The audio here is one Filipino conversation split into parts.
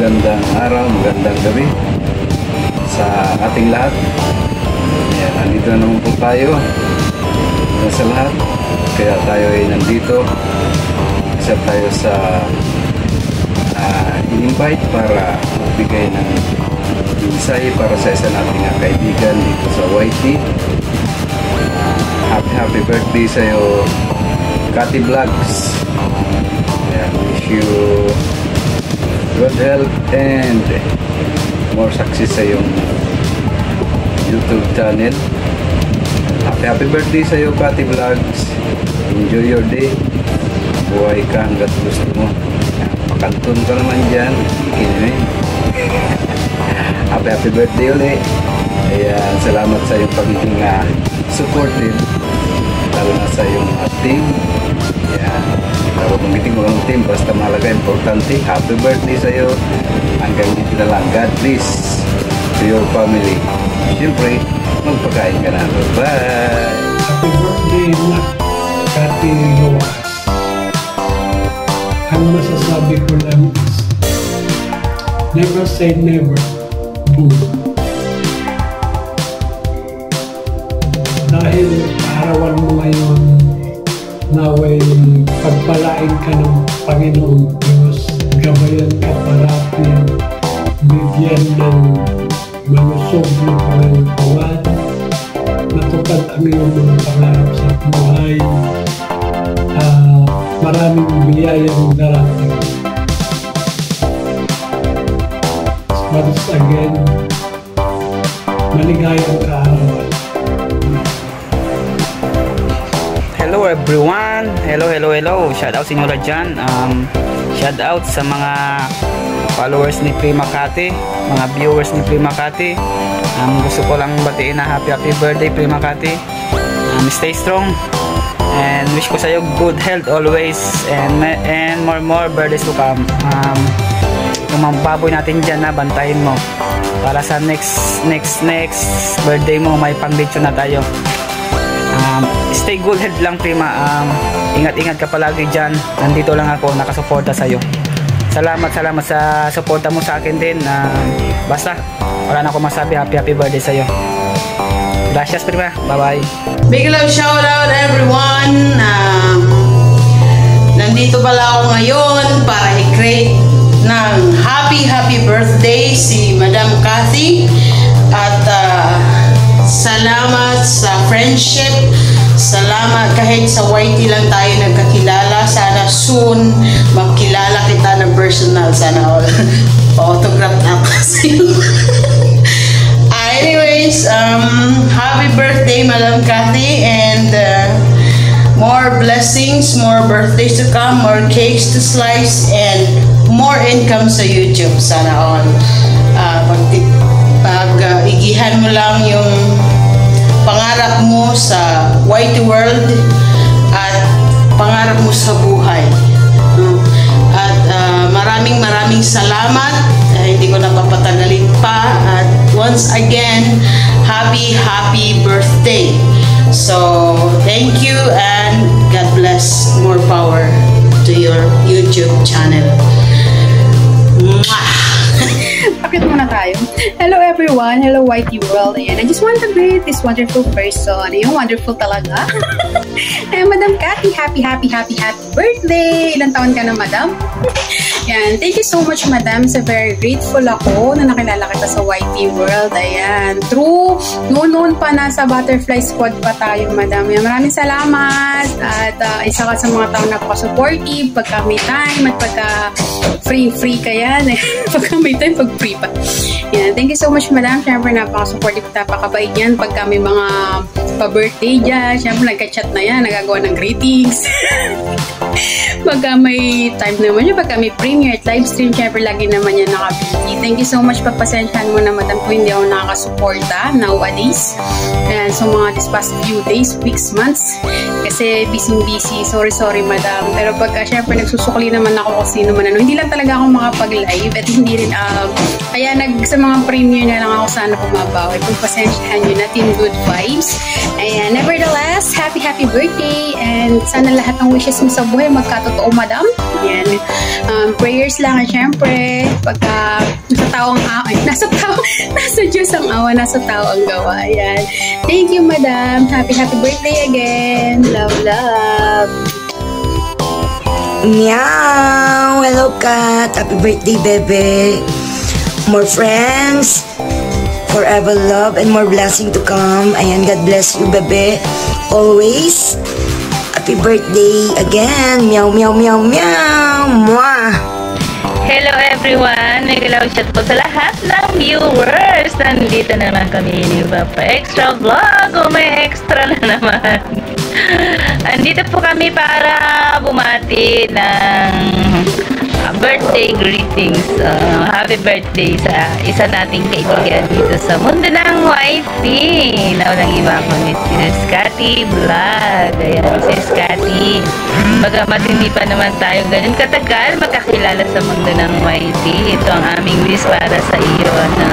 magandang araw, magandang gabi sa ating lahat. Ayan, nandito na naman po tayo sa lahat. Kaya tayo ay nandito. Isa tayo sa uh, in-invite para magbigay ng mensahe para sa isa nating kaibigan dito sa YT. Happy happy birthday sa iyo, Kati Vlogs. Ayan, wish you good health and more success sa iyong YouTube channel. Happy happy birthday sa iyo, Kati Vlogs. Enjoy your day. Buhay ka hanggat gusto mo. Pakanton ka naman dyan. Ikinuin. happy happy birthday ulit. Ayan, salamat sa iyong pagiging uh, supportive. Lalo na sa iyong uh, team. Ayan. Pero banggitin ko ng team, basta mahalaga, importante. Happy birthday sa iyo. Hanggang dito na lang. God bless to your family. Siyempre, magpakain ka na. Bye! Happy birthday na Kati Loas. Ang masasabi ko lang is, never say never. Boom. Dahil arawan mo ngayon, naway pagpalain ka ng Panginoong Diyos, gabayan ka parati, bigyan ng malusog na pangatawan, matupad ang iyong mga pangarap sa buhay. Ah, maraming biyayang darating. Once again, maligayang kaarawan. Everyone! Hello, hello, hello! Shout out sa inyo dyan. Um, shout out sa mga followers ni Prima Kati, mga viewers ni Prima Kati. Um, gusto ko lang batiin na happy happy birthday Prima Kati. Um, stay strong and wish ko sa iyo good health always and and more more birthdays to come. Um, yung natin dyan na bantayin mo para sa next next next birthday mo may pang na tayo um, stay good health lang prima. Um, ingat ingat ka palagi dyan. Nandito lang ako nakasuporta sa'yo. Salamat salamat sa suporta mo sa akin din. Um, basta wala na ako masabi. Happy happy birthday sa'yo. Gracias prima. Bye bye Big love shout out everyone. Um, nandito pala ako ngayon para i-create ng happy happy birthday si Madam Cathy. At uh, salamat sa friendship salamat kahit sa YT lang tayo nagkakilala sana soon magkilala kita ng personal sana all autograph na kasi Ah, anyways, um, happy birthday, Madam Cathy, and uh, more blessings, more birthdays to come, more cakes to slice, and more income sa YouTube. Sana all. Uh, pag, pag uh, igihan mo lang yung pangarap mo sa white world at pangarap mo sa buhay. No? At uh, maraming maraming salamat. Uh, hindi ko napapatagalin pa. At once again, happy, happy birthday. So, thank you and God bless. More power to your YouTube channel. Mwah! Pakit muna tayo. Hello everyone. Hello YT World. Ayan, I just want to greet this wonderful person. Yung wonderful talaga. Ayan, Madam Cathy, happy, happy, happy, happy birthday! Ilang taon ka na, Madam? Ayan, thank you so much, Madam. Sa very grateful ako na nakilala kita sa YT World. Ayan, true. Noon-noon pa nasa Butterfly Squad pa tayo, Madam. Ayan, maraming salamat. At uh, isa ka sa mga tao napaka-supportive pagka may time at pagka free-free ka yan. pagka may time, pag free pa. Yan. Thank you so much, madam. Siyempre, napaka-supportive napakabait yan. Pagka may mga pa-birthday dyan, siyempre, nagka-chat na yan, nagagawa ng greetings. pagka may time naman yun, pagka may premiere at live stream, siyempre, lagi naman yan nakabiti. Thank you so much. Pagpasensyahan mo na, madam, kung hindi ako nakakasuporta nowadays. And so, mga this past few days, weeks, months, kasi busy-busy. Sorry, sorry, madam. Pero pagka, syempre, nagsusukli naman ako kung sino man ano. Hindi lang talaga ako makapag-live at hindi rin, um, kaya nag, sa mga premiere na lang ako sana pumabaw. Kung pasensyahan nyo na, Team Good Vibes. Ayan, nevertheless, happy, happy birthday. And sana lahat ng wishes mo sa buhay magkatotoo, madam. Yan. Um, prayers lang, syempre. Pagka nasa tao ang awa, nasa tao, nasa Diyos ang awa, nasa tao ang gawa. Yan. Thank you, madam. Happy, happy birthday again. Love, love. Meow! Hello, cat. Happy birthday, bebe. More friends, forever love, and more blessing to come. Ayan, God bless you, bebe. Always. Happy birthday again. Meow, meow, meow, meow. Mwah! Hello everyone! Nagalaw chat po sa lahat ng viewers. Nandito naman kami ni Papa Extra Vlog. O may extra na naman. Andito po kami para bumati ng uh, birthday greetings. Uh, happy birthday sa isa nating kaibigan dito sa mundo ng YT. Na walang iba ko ni Sis Cathy Vlog. Ayan, Sis Cathy. Bagamat hindi pa naman tayo ganun katagal makakilala sa mundo ng YT. Ito ang aming wish para sa iyo na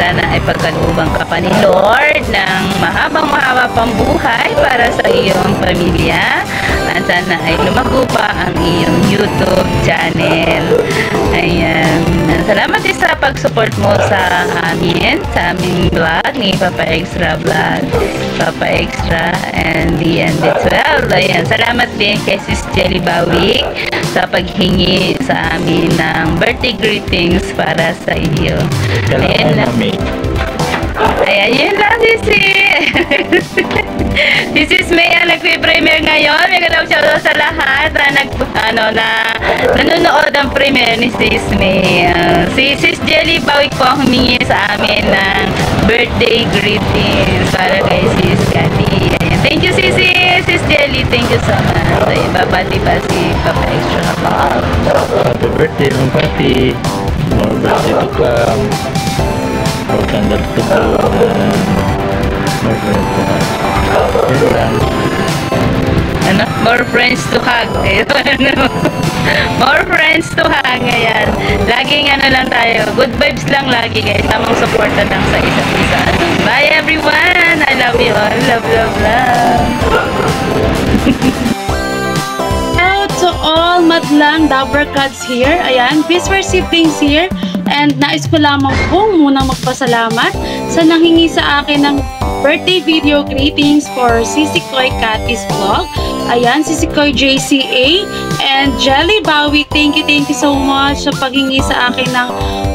sana ay pagkalubang ka pa ni Lord ng mahabang mahaba pang buhay para sa iyong pamilya sana ay lumago pa ang iyong YouTube channel. Ayan. Salamat din sa pag-support mo sa amin, sa aming vlog ni Papa Extra Vlog, Papa Extra and DND12. Ayan. Salamat din kay Sis Jelly Bawi sa paghingi sa amin ng birthday greetings para sa iyo. Ayan lang. Ayan, yun lang, Sisi. si Sis May ang nagpe-premiere ngayon. May galaw siya sa lahat na nag, ano, na nanonood ang premiere ni Sis May. Si Sis Jelly Bawik po ang humingi sa amin ng birthday greetings para kay Sis Cathy. Thank you, Sisi. Sis Jelly, thank you so much. Ayan, babati pa si Papa Extra. Happy birthday, Ma'am Pati. More birthday to come. More candles to. Yun lang. ano, more friends to hug. Ayun, more friends to hug. Ayan. Laging ano lang tayo. Good vibes lang lagi guys. Tamang support na lang sa isa't isa. Bye everyone! I love you all. Love, love, love. Hello to all madlang Dabber Cats here. Ayan, peace for siblings here. And nais ko lamang pong munang magpasalamat sa nanghingi sa akin ng birthday video greetings for Sisi Koy Katis Vlog. Ayan, Sisi Koy JCA and Jelly Bowie. Thank you, thank you so much sa paghingi sa akin ng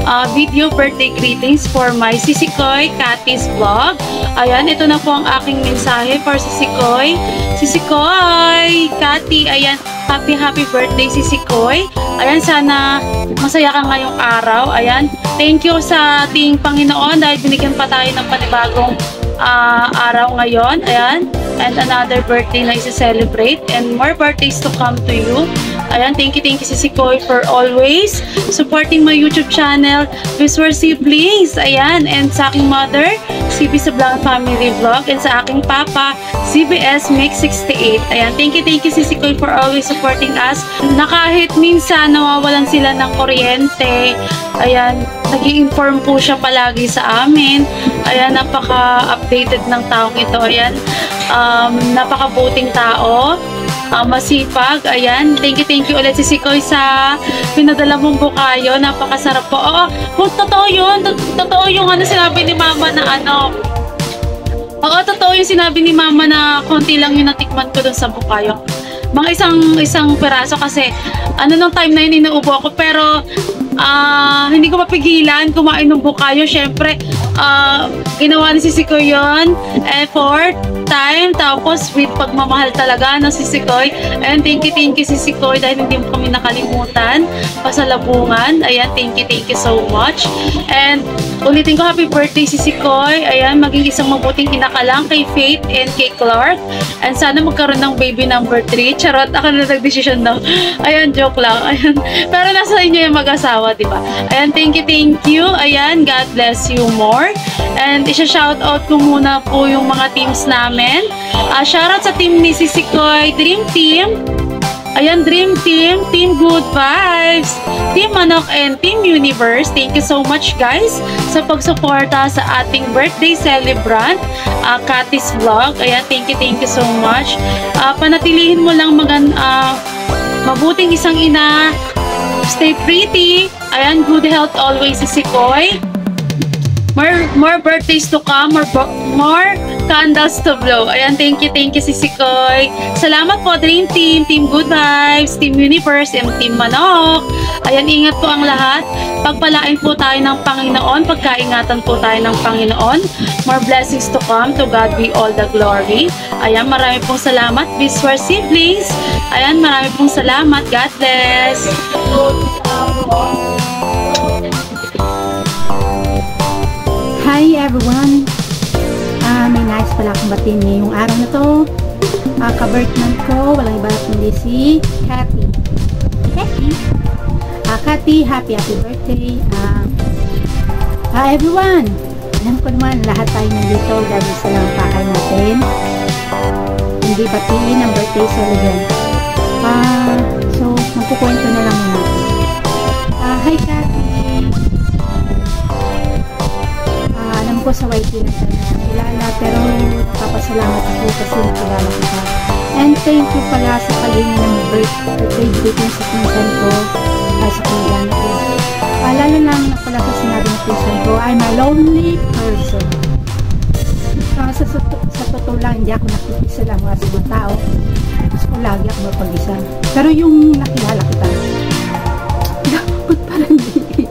uh, video birthday greetings for my Sisi Koy Katis Vlog. Ayan, ito na po ang aking mensahe for Sisi Koy. Sisi Koy, Kati, ayan, happy happy birthday Sisi Koy. Ayan, sana masaya ka ngayong araw. Ayan, thank you sa ating Panginoon dahil binigyan pa tayo ng panibagong ah, araw ngayon. Ayan, and another birthday na isi-celebrate and more birthdays to come to you. Ayan, thank you, thank you Sisi Koy for always supporting my YouTube channel, Visual Siblings. Ayan, and sa aking mother, CB Sablangan Family Vlog, and sa aking papa, CBS Mix 68. Ayan, thank you, thank you Sisi Koy for always supporting us. Na kahit minsan nawawalan sila ng kuryente, ayan, nag inform po siya palagi sa amin. Ayan, napaka-updated ng taong ito. Ayan, um, napakabuting tao. Ah, masipag. Ayan. Thank you, thank you ulit si Sikoy sa pinadala mong bukayo. Napakasarap po. Oo, oh, totoo yun. Tot- Totoo yung ano sinabi ni Mama na ano. Oo, totoo yung sinabi ni Mama na konti lang yung natikman ko dun sa bukayo. Mga isang isang peraso kasi ano nung time na yun inuubo ako pero ah hindi ko mapigilan kumain ng bukayo. Syempre, ah ginawa ni Sisi ko yun. Effort, time, tapos with pagmamahal talaga ng Sisi Koy. And thank you, thank you Sisi Koy dahil hindi mo kami nakalimutan. Pasalabungan. Ayan, thank you, thank you so much. And ulitin ko, happy birthday Sisi Koy. Ayan, maging isang mabuting ina ka lang kay Faith and kay Clark. And sana magkaroon ng baby number 3. Charot, ako na nag-decision daw. Ayan, joke lang. Ayan. Pero nasa inyo yung mag-asawa, di ba? Ayan, thank you, thank you. Ayan, God bless you more. And isa-shout out ko muna po yung mga teams namin. Uh, shoutout sa team ni Sisi Koy Dream Team. Ayan, Dream Team, Team Good Vibes, Team Manok, and Team Universe. Thank you so much guys sa pagsuporta sa ating birthday celebrant, uh, Katis Vlog. Ayan, thank you, thank you so much. Uh, panatilihin mo lang magan, uh, mabuting isang ina. Stay pretty. Ayan, good health always si Sikoy. More, more birthdays to come, more, more candles to blow. Ayan, thank you, thank you, Sisikoy. Salamat po, Dream Team, Team Good Vibes, Team Universe, and Team Manok. Ayan, ingat po ang lahat. Pagpalain po tayo ng Panginoon, pagkaingatan po tayo ng Panginoon. More blessings to come. To God be all the glory. Ayan, marami pong salamat, Biswar Siblings. Ayan, marami pong salamat. God bless. Hi everyone! Uh, may nice pala akong batiin ngayong araw na to. Uh, Ka-birthman ko, walang iba kundi si Cathy. Cathy? Uh, Cathy, happy happy birthday. Uh, uh, everyone! Alam ko naman, lahat tayo nandito dahil sa lang pakay natin. Hindi batiin ang birthday celebrant. Uh, so, magkukwento na lang muna. Uh, hi Cathy! Ko sa YT na nakilala pero napapasalamat ako kasi nakilala kita. And thank you pala sa kalinga ng birthday greeting sa pinsan ko ay sa pinsan ko. Uh, lalo lang na pala sa sinabi ng pinsan ko, I'm a lonely person. Uh, sa, sa, sa totoo lang, hindi ako nakikisa lang mga sa mga tao. Gusto ko lagi ako mapag-isa. Pero yung nakilala kita, dapat parang hindi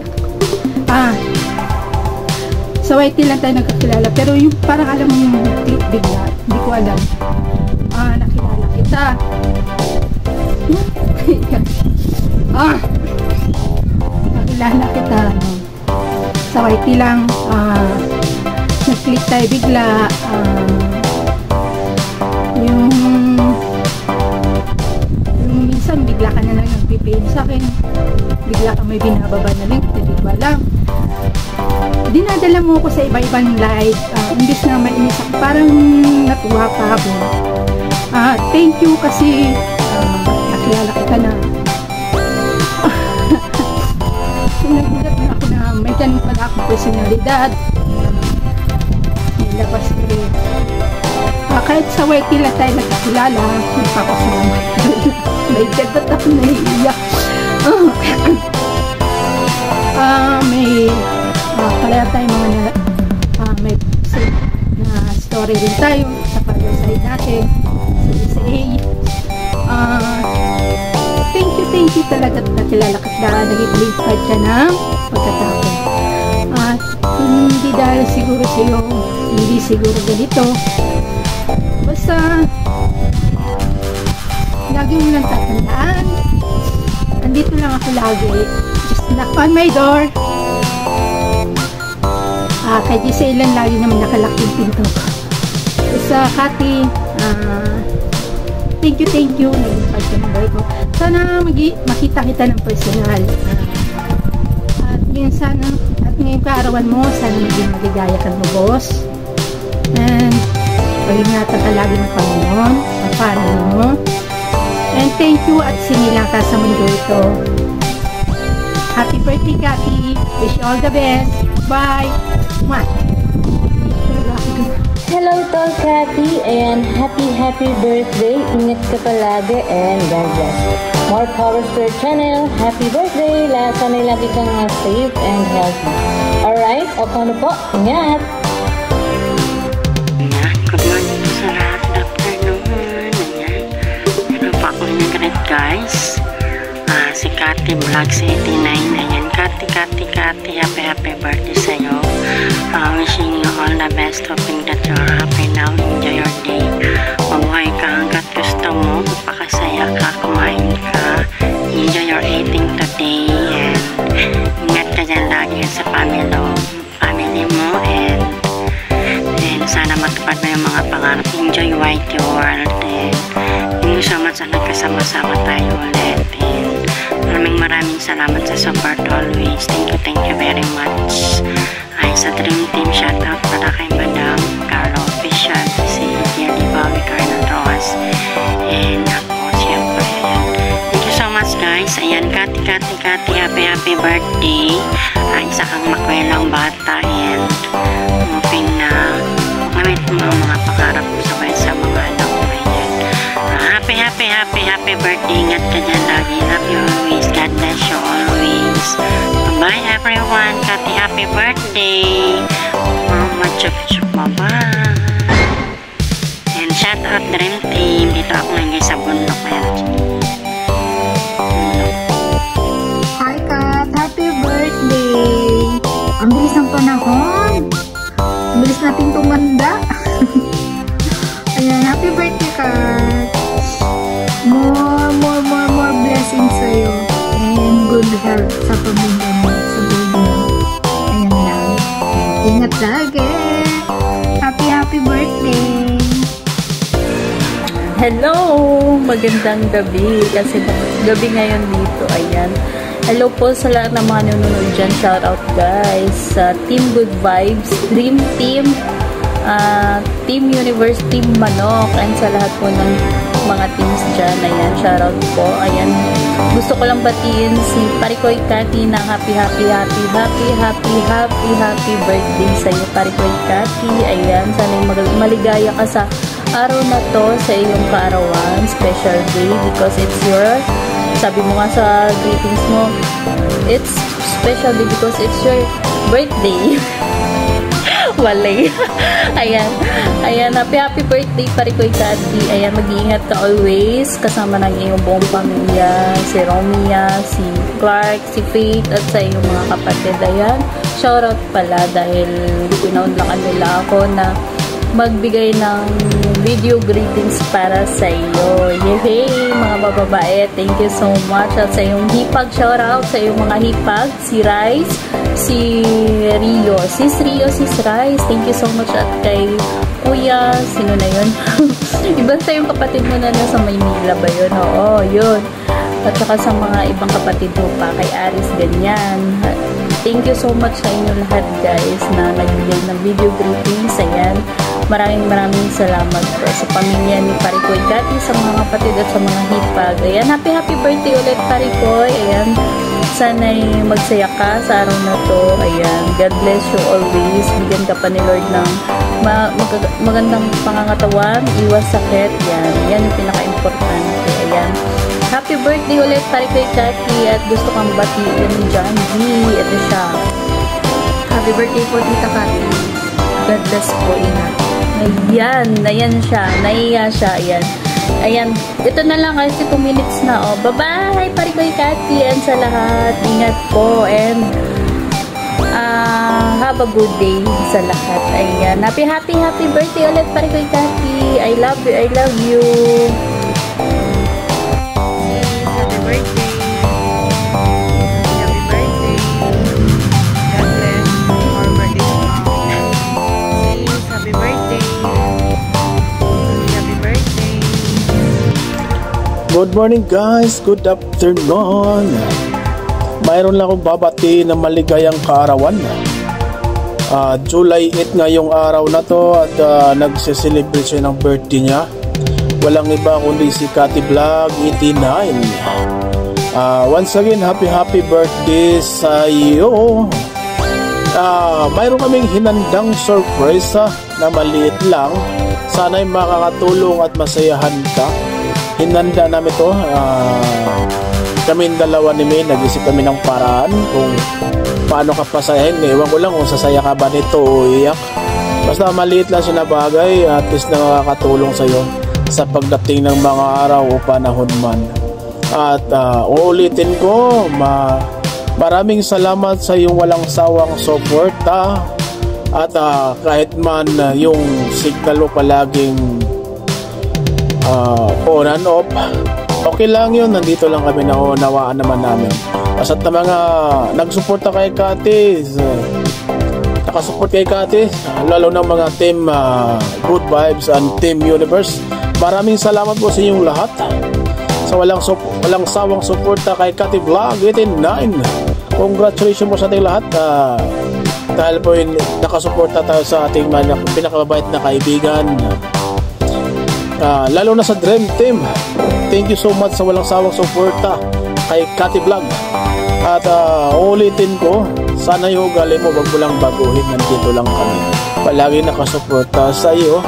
Ah, sa YT lang tayo nagkakilala. Pero yung parang alam mo yung click bigla. Hindi ko alam. Ah, nakilala kita. ah, nakilala kita. Ano. Sa YT lang, ah, nag-click tayo bigla. Ah, yung yung minsan bigla ka na lang nagpipin sa akin. Bigla ka may binababa na link. Hindi ko alam. Dinadala mo ko sa iba-ibang live uh, imbis na mainis ako. Parang natuwa pa ako uh, thank you kasi uh, nakilala kita na. Nagulat na ako na may ganun pala akong personalidad. Nilabas ko rin. Uh, kahit sa lang tayo nagkakilala nagpapasalamat may dagat ako naiiyak uh, may uh, pareha tayo mga na, uh, may na story rin tayo sa side natin sa SA uh, thank you thank you talaga at nakilala ka na card ka ng pagkatapon at hindi dahil siguro sa hindi siguro ganito. Basta lagi mo lang tatandaan andito lang ako lagi just knock on my door. Uh, kay Gisa ilan lagi naman nakalak yung pinto. Ko sa Kati uh, thank you thank you. Naging ka ng ko. Sana makita kita ng personal. Uh, at yun sana at ngayong kaarawan mo sana maging magigaya ka mo boss. And pag-ingatan ka lagi ng Panginoon ang family mo and thank you at sinilang ka sa mundo ito happy birthday Kati wish you all the best bye Mwah. Hello, Tol Cathy, and happy, happy birthday. Ingat ka palagi, and God bless. More power to your channel. Happy birthday. Sana lagi kang safe and healthy. Alright, o paano po? Ingat! Guys? Ah, si Cathy Vlogs 89. Ayan, Cathy, Cathy, Cathy. Happy, happy birthday sa'yo. Uh, wishing you all the best. Hoping that you're happy now. Enjoy your day. Mabuhay ka hanggat gusto mo. Magpakasaya ka. Kumain ka. Enjoy your eating today. And ingat ka dyan lagi sa family, family mo. And, and sana matupad mo yung mga pangarap. Enjoy white world. And thank you so much na nagkasama-sama tayo ulit. And maraming maraming salamat sa support always. Thank you, thank you very much ay sa Dream Team shoutout para kay Madam Carlo Official si Jelly Bowie Carnon Roas and ako siyempre Kati, happy happy birthday. Ay, isa kang makwelang bata and hoping na mamit mo mga pangarap mo sa sa mga. Ayan. Ah, happy, happy, happy, happy birthday. Ingat ka dyan lagi. Love you always. God bless you always. Bye everyone. Kati, happy birthday. Mama, chup, chup, bye-bye. And shout out Dream Team. Dito ako ngayon sa bundok. Ayan. Hello! Magandang gabi. Kasi gabi ngayon dito. Ayan. Hello po sa lahat ng mga nanonood dyan. Shout out guys. Sa Team Good Vibes, Dream Team, uh, Team Universe, Team Manok, and sa lahat po ng mga teams dyan. Ayan, shout out po. Ayan. Gusto ko lang batiin si Parikoy Kati na happy, happy, happy, happy, happy, happy, happy birthday sa iyo, Parikoy Kati. Ayan, sana maligaya ka sa araw na to sa iyong kaarawan, special day because it's your, sabi mo nga sa greetings mo, it's special day because it's your birthday. Walay. Ayan. Ayan. Happy, happy birthday, Parikoy Kati. Ayan, mag-iingat ka always. Kasama ng iyong buong pamilya. Si Romia, si Clark, si Faith, at sa iyong mga kapatid. Ayan. Shoutout pala dahil pinaunlakan nila ako na magbigay ng video greetings para sa iyo. Yehey, mga bababae, thank you so much. At sa iyong hipag, shout out sa iyong mga hipag, si Rice, si Rio, sis Rio, sis Rice, thank you so much. At kay Kuya, sino na yun? Iba sa yung kapatid mo na nasa Maynila ba yun? Oo, yun. At saka sa mga ibang kapatid mo pa, kay Aris, ganyan. Thank you so much sa inyo lahat guys na nagbigay ng video greetings. Ayan. Maraming maraming salamat po sa pamilya ni Parikoy Gati, sa mga kapatid at sa mga hipag. Ayan, happy happy birthday ulit Parikoy. Ayan, sana'y magsaya ka sa araw na to. Ayan, God bless you always. Bigyan ka pa ni Lord ng ma mag magandang pangangatawan, iwas sakit. Yan, yan yung pinaka-importante. Ayan. Happy birthday ulit Parikoy Gati at gusto kang batiin ni John D. Ito siya. Happy birthday po Tita Kati. God bless po, ingat. Ayan, ayan siya. Naiya siya, ayan. Ayan, ito na lang kasi 2 minutes na, oh. Bye-bye, Parikoy Kati, and sa lahat. Ingat po, and uh, have a good day sa lahat. Ayan, happy, happy, happy birthday ulit, Parikoy Kati. I love you, I love you. Good morning guys, good afternoon. Mayroon lang akong babati ng maligayang kaarawan. Uh, July 8 ngayong araw na to at uh, nagsiselebrate siya ng birthday niya. Walang iba kundi si Cathy Vlog 89. Uh, once again, happy happy birthday sa iyo. Uh, mayroon kaming hinandang surprise uh, na maliit lang. Sana'y makakatulong at masayahan ka. Hinanda namin to. Uh, kami dalawa ni May, nag-isip kami ng paraan kung paano ka pasayahin. Ewan ko lang kung sasaya ka ba nito iyak. Basta maliit lang siya na bagay, at least na makakatulong sa'yo sa pagdating ng mga araw o panahon man. At uh, uulitin ko, ma maraming salamat sa iyong walang sawang suporta. At uh, kahit man uh, yung signal mo palaging uh, on and off, okay lang yun. Nandito lang kami na nawaan naman namin. Basta na mga nagsuporta kay Kati, nakasupport kay Kati, lalo ng mga team uh, Good Vibes and Team Universe. Maraming salamat po sa inyong lahat. Sa walang, walang sawang suporta kay Kati Vlog 89. Congratulations po sa ating lahat. Uh, dahil po yun, nakasuporta tayo sa ating mga pinakamabait na kaibigan. Uh, lalo na sa Dream Team. Thank you so much sa walang sawang suporta kay Kati Vlog. At uh, ulitin ko, sana yung ugali mo, wag mo lang baguhin. Nandito lang kami. Palagi nakasuporta sa iyo.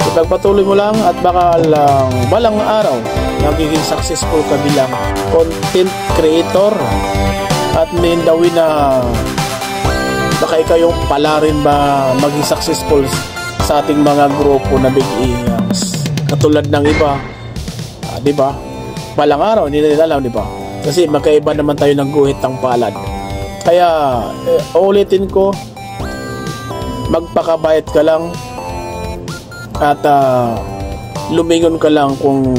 Ipagpatuloy mo lang at baka lang balang araw nagiging successful ka bilang content creator. At nindawin na baka ikaw yung pala rin ba maging successful sa ating mga grupo na big ears. Katulad ng iba ah, di ba? Balang araw hindi nila alam di ba? Kasi magkaiba naman tayo ng guhit ng palad. Kaya eh, ulitin ko magpakabayat ka lang at uh, lumingon ka lang kung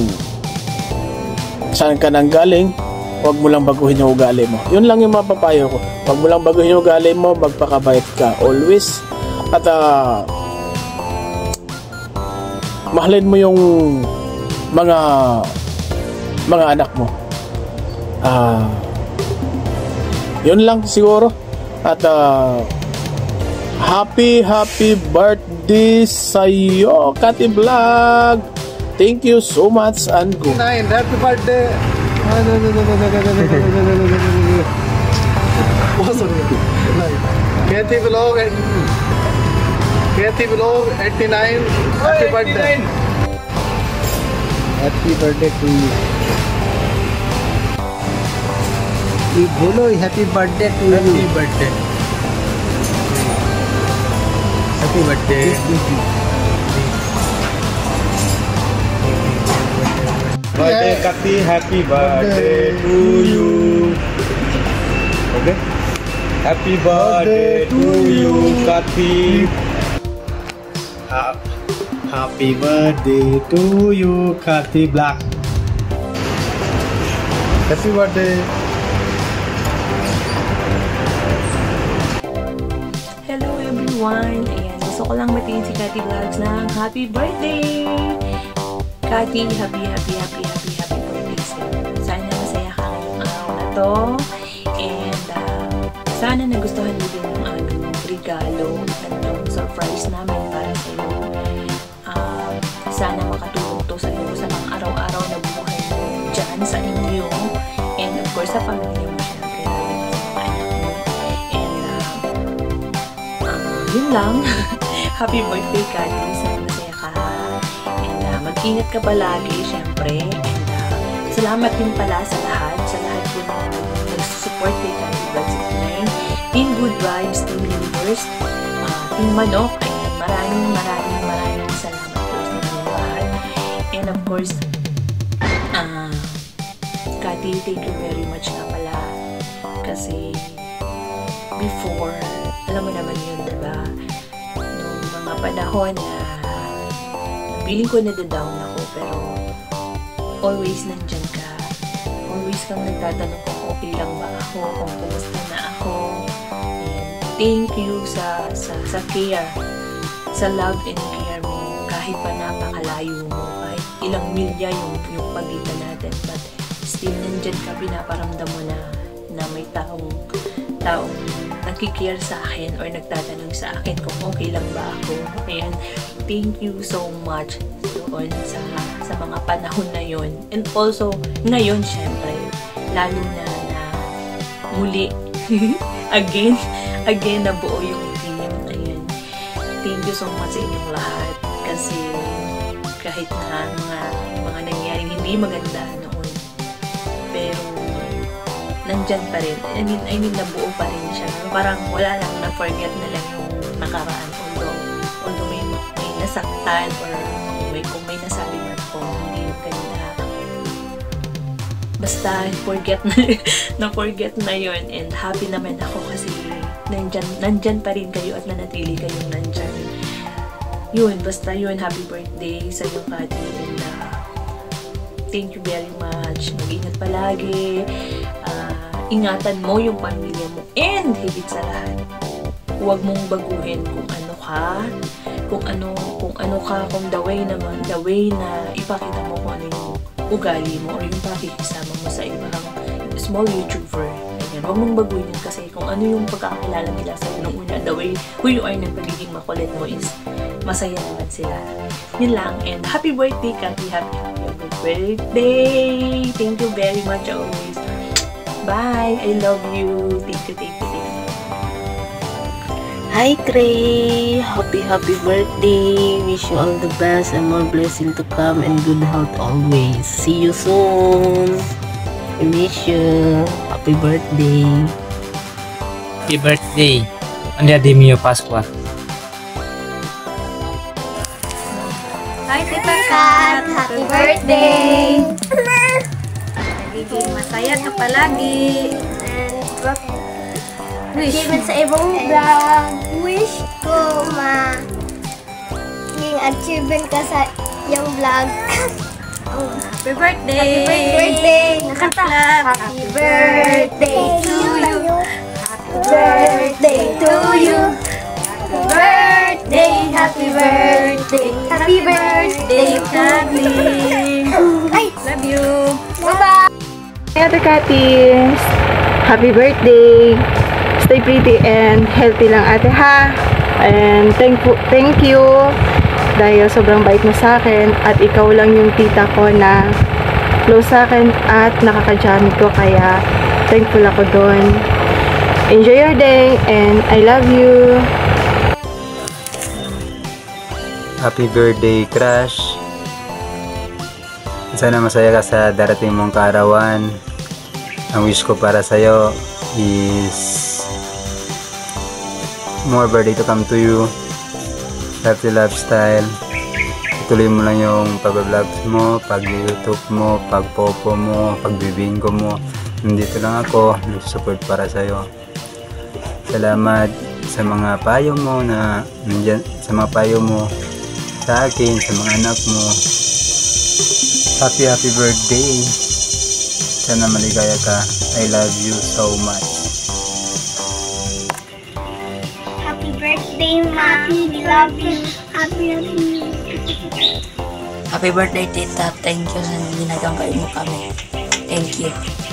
saan ka nang galing. Huwag mo lang baguhin yung ugali mo. Yun lang yung mapapayo ko. Huwag mo lang baguhin yung ugali mo. Magpakabait ka always. At uh, mahalin mo yung mga mga anak mo. Ah yun lang siguro. At uh, happy happy birthday sa'yo Kati Vlog thank you so much and go Nine, happy birthday! Kathy Vlog and Kathy Vlog 89 Happy birthday Happy birthday to you ये बोलो happy birthday to happy birthday people are. Birthday. Kathy. Happy birthday, to you. Okay. Happy birthday, to you, Kathy. Happy, happy birthday to you, Kathy Black. Happy birthday. Hello, everyone. Gusto ko lang batiin si Cathy Vlogs ng happy birthday! Cathy, happy, happy, happy, happy, happy birthday sa'yo. Sana masaya ka ngayong araw na to. And uh, sana nagustuhan mo din yung aming regalo at yung surprise namin para sa'yo. Uh, sana makatulong to sa'yo sa mga araw-araw na buhay mo dyan sa inyo. And of course, sa pamilya mo. And uh, yun lang. Happy birthday, Cathy. Sana masaya ka. And uh, mag-ingat ka palagi, syempre. And uh, salamat din pala sa lahat, sa lahat po na nag-support kay Cathy Vlogs 89. Team Good Vibes, Team Universe, uh, Team Manok. Ayan, maraming, maraming, maraming salamat po sa inyong lahat. And of course, ah, Cathy, thank you very much nga pala. Kasi, before, alam mo naman yun, diba? Mga panahon na feeling ko na-down ako, pero always nandyan ka. Always kang nagtatanong kung okay lang ba ako, kung kumusta na ako. And thank you sa, sa, sa care, sa love and care mo, kahit pa napakalayo mo, kahit ilang milya yung, yung pagitan natin, but still nandyan ka, pinaparamdam mo na, na may taong taong nagkikare sa akin or nagtatanong sa akin kung okay lang ba ako. Ayan, thank you so much doon sa, sa mga panahon na yon And also, ngayon, syempre, lalo na na muli, again, again, nabuo yung team. Ayan, thank you so much sa inyong lahat kasi kahit na mga, mga nangyaring hindi maganda noon, pero nandyan pa rin. I mean, I mean, nabuo pa rin siya. Parang wala lang, na-forget na lang yung nakaraan. Although, although may, may nasaktan or may, kung may nasabi man po, hindi ganda. Basta, forget na, na-forget na yon And happy naman ako kasi nandyan, nandyan pa rin kayo at nanatili kayong nandyan. Yun, basta yun, happy birthday sa iyo, Kati. And uh, thank you very much. Mag-ingat palagi. Ingatan mo yung pamilya mo. And higit sa lahat, huwag mong baguhin kung ano ka, kung ano, kung ano ka, kung the way naman, the way na ipakita mo kung ano yung ugali mo or yung pakikisama mo sa ibang small YouTuber. Ayan, huwag mong baguhin yun kasi kung ano yung pagkakakilala nila sa nung una, the way who you are ng pagiging makulit mo is masaya naman sila. Yun lang. And happy birthday, Kathy. Happy, happy birthday! Thank you very much always. Bye! I love you. Thank you, thank you, thank you. Hi Trey! Happy happy birthday! Wish you all the best and more blessing to come and good health always. See you soon! I miss you. Happy birthday! Happy birthday! Anda di mio Pasqua. Hi, Tita Kat! Happy birthday! Masaya ka palagi. Wish sa ibang vlog. Wish ko ma yung achievement ka sa yung vlog. Happy birthday! Happy birthday! Nakanta! Happy birthday to you! Happy birthday to you! Happy birthday! Happy birthday! Happy birthday! Ay! Love you! Bye-bye! Hey, Ate Katis! Happy birthday! Stay pretty and healthy lang ate ha. And thank, thank you dahil sobrang bait mo sa akin at ikaw lang yung tita ko na close sa akin at nakakajamit ko kaya thankful ako doon. Enjoy your day and I love you. Happy birthday, Crush! Sana masaya ka sa darating mong kaarawan. Ang wish ko para sa'yo is more birthday to come to you. Healthy lifestyle. Ituloy mo lang yung pag-vlog mo, pag-youtube mo, pag-popo mo, pag-bibingo mo. Nandito lang ako, nag-support para sa'yo. Salamat sa mga payo mo na nandyan, sa mga payo mo sa akin, sa mga anak mo. Happy happy birthday. Sana maligaya ka. I love you so much. Happy birthday, Mami! We love you! Happy happy Happy birthday, tita. Thank you sa ginagawa mo kami. Thank you.